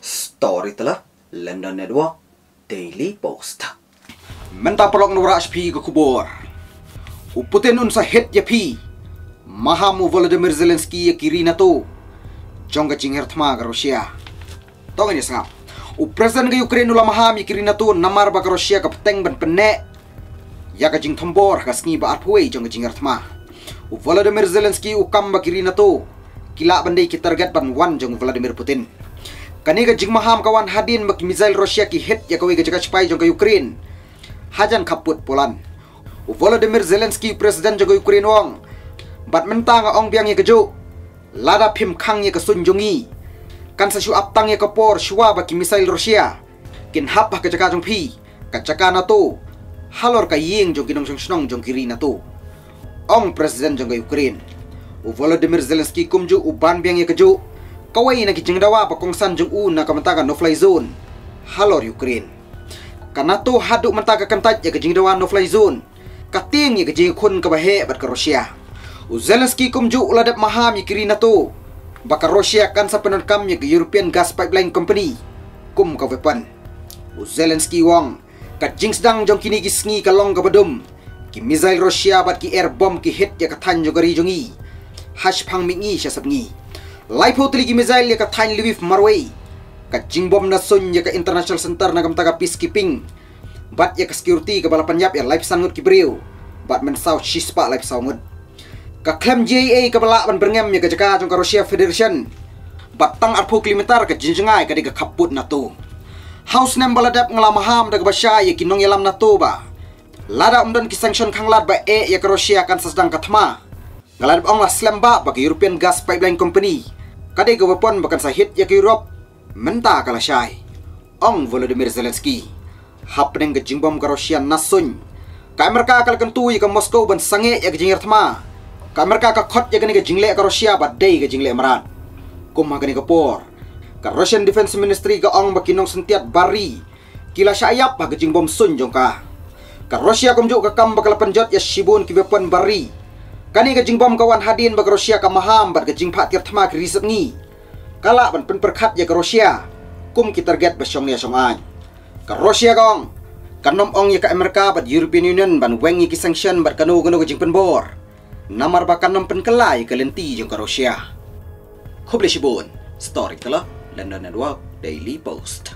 Story telah London Network Daily Post. Menta pelok nura HP ke kubur. Uputin unsa hit ya pi. Mahamu Volodymyr Zelensky ya kiri na to. Jong ka jingher thma ka Russia. Tong ini sangap. U president ka Ukraine ula maham ya kiri na to namar ba ka Russia ka peteng ban penne. Ya ka jing thambor ka sngi ba jong ka jingher thma. U Volodymyr Zelensky u kam ba kiri na to. Kila bandai ki target ban wan jong Vladimir Putin. Kani ka jing maham kawan hadin mak misail Russia ki hit ya kawi ka jaga spai jong Ukraine. Hajan kaput Poland. U Volodymyr Zelensky presiden jago Ukraine wong. Bat mentang ong biang ye kejo. Lada pim kang ye kesunjungi. Kan sa shu aptang ye kapor shua baki misail Rusia. Kin hapah ke jaka jong pi. Ka jaka na to. Halor ka ying jong kinong jong snong jong kiri na to. Ong presiden jago Ukraine. Volodymyr Zelensky kumju u ban biang ye kejo. Kawai na kijing dawa pa kong san jong u na kamentaga no fly zone. Halor Ukraine. Karena to haduk mentaga kentat ya kejing dawa no fly zone. Kating ya kejing kun ke bahe bat ke Rusia. U Zelensky kumju uladap maham ya na to. Baka Rusia kan sa penerkam ya ke European Gas Pipeline Company. Kum ka weapon. U Zelensky wong. Kajing sedang jong kini gisngi kalong ka badum. Ki misail Rusia bat ki air bomb ki hit ya katan jo gari jongi. Hash pang mingi siya sabngi. Laipo tili ki misail ya katan Lviv Marway. Kajing bom na sun ya ka International Center na kamtaga peacekeeping. Bat ya ka security ka balapan yap ya life sangut ki beriu. Bat men saw shispa life sangut. Ka klem JA ka bala ban berngem ya ka jaka jong ka Russia Federation. Bat tang arpo kilometer ka jinjengai ka di ka kaput na to. House nem baladap ngelamaham da ka basya ya kinong yalam na to ba. Lada umdan ki sanction kang lad ba e ya ka Russia kan sasdang katma. Ngaladap ong la slemba ba ka European Gas Pipeline Company. Kadai ka wapon bakan sa hit ya ka Europe. Menta kala syai. Ong Volodymyr Zelensky. Happening ke jingbom ka Russia nasun. Ka Amerika kal kentui ka Moscow ban sange ya ka jingir thma. Ka Amerika ka khot ya ka jingle ka Russia ba dei ka jingle marat. Kum ha ka ni ka por. Ka Russian Defense Ministry ka ong bakinong sentiat bari. Kila syayap ha ka jingbom sun jong ka. Ka Russia kumju ka kam bakal penjot ya shibun ki weapon bari. Kani ka jingbom kawan hadin bag Russia ka maham bat ka jingpa thma ki risep ngi. Kala ban pen perkhat ya ka Russia. Kum ki target ba syong ya syong an. Ka Russia kong. Kanom ong ya ka Amerika bat European Union ban wengi ki sanction bat kanu kanu ka jingpen bor. Namar ba kanom pen kelai ka lenti jong ka Russia. Kuble shibun. Story kala London Network Daily Post.